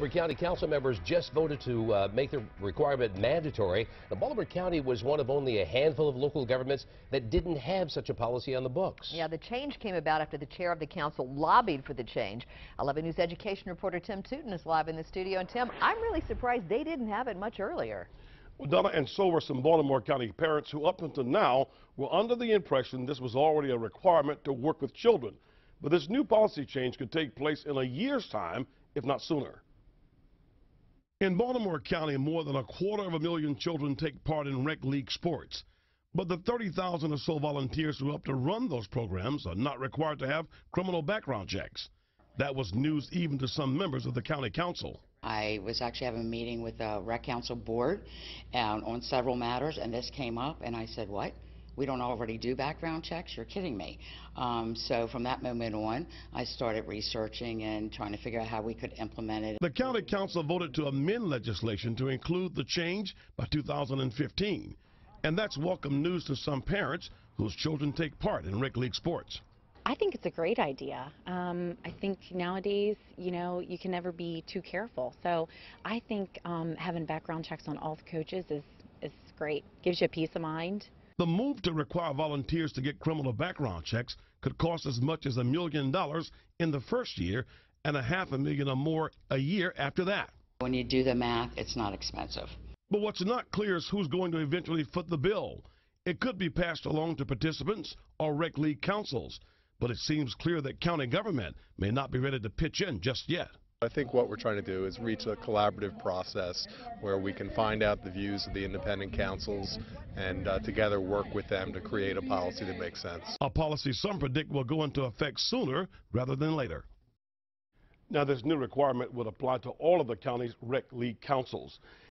Baltimore County Council members just voted to uh, make the requirement mandatory. Now, Baltimore County was one of only a handful of local governments that didn't have such a policy on the books. Yeah, the change came about after the chair of the council lobbied for the change. 11 News education reporter Tim Tooten is live in the studio. And Tim, I'm really surprised they didn't have it much earlier. Well, Donna, and so were some Baltimore County parents who up until now were under the impression this was already a requirement to work with children. But this new policy change could take place in a year's time, if not sooner. In Baltimore County, more than a quarter of a million children take part in rec league sports. But the 30,000 or so volunteers who help to run those programs are not required to have criminal background checks. That was news even to some members of the county council. I was actually having a meeting with the rec council board um, on several matters, and this came up, and I said, what? We don't already do background checks? You're kidding me. Um, so from that moment on, I started researching and trying to figure out how we could implement it. The county council voted to amend legislation to include the change by 2015. And that's welcome news to some parents whose children take part in rec league sports. I think it's a great idea. Um, I think nowadays, you know, you can never be too careful. So I think um, having background checks on all the coaches is, is great. Gives you a peace of mind. The move to require volunteers to get criminal background checks could cost as much as a million dollars in the first year and a half a million or more a year after that. When you do the math, it's not expensive. But what's not clear is who's going to eventually foot the bill. It could be passed along to participants or rec league councils but it seems clear that county government may not be ready to pitch in just yet. I think what we're trying to do is reach a collaborative process where we can find out the views of the independent councils and uh, together work with them to create a policy that makes sense. A policy some predict will go into effect sooner rather than later. Now, this new requirement would apply to all of the county's rec league councils.